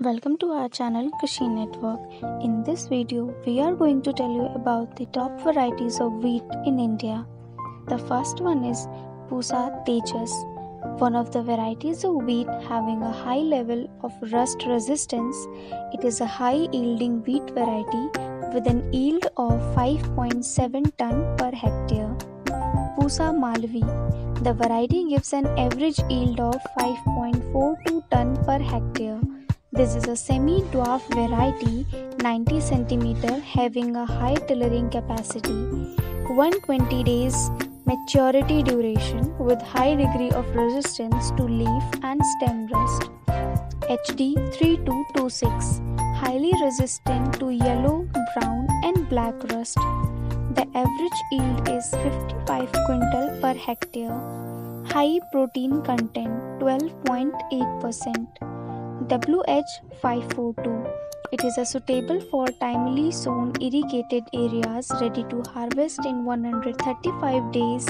Welcome to our channel Krishi Network. In this video, we are going to tell you about the top varieties of wheat in India. The first one is Pusa Tejas, one of the varieties of wheat having a high level of rust resistance. It is a high yielding wheat variety with an yield of 5.7 ton per hectare. Pusa Malvi, the variety gives an average yield of 5.42 ton per hectare. This is a semi-dwarf variety 90 cm having a high tillering capacity, 120 days maturity duration with high degree of resistance to leaf and stem rust. HD 3226 highly resistant to yellow, brown and black rust. The average yield is 55 quintal per hectare. High protein content 12.8%. WH542. It is a suitable for timely sown irrigated areas ready to harvest in 135 days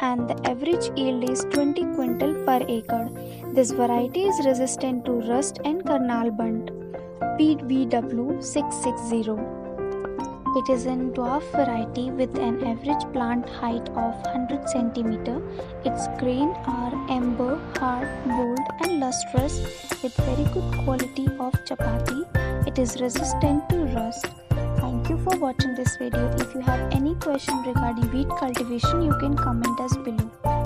and the average yield is 20 quintal per acre. This variety is resistant to rust and Karnal bunt. PBW660 it is a dwarf variety with an average plant height of 100 cm. Its grain are amber, hard, bold and lustrous with very good quality of chapati. It is resistant to rust. Thank you for watching this video. If you have any question regarding wheat cultivation, you can comment us below.